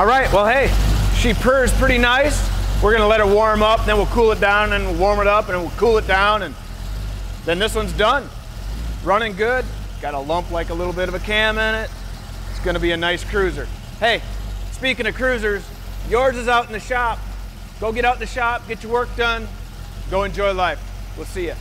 All right, well, hey, she purrs pretty nice. We're gonna let it warm up, then we'll cool it down, and warm it up, and we'll cool it down, and then this one's done. Running good, got a lump like a little bit of a cam in it. It's gonna be a nice cruiser. Hey, speaking of cruisers, yours is out in the shop. Go get out in the shop, get your work done, go enjoy life. We'll see you.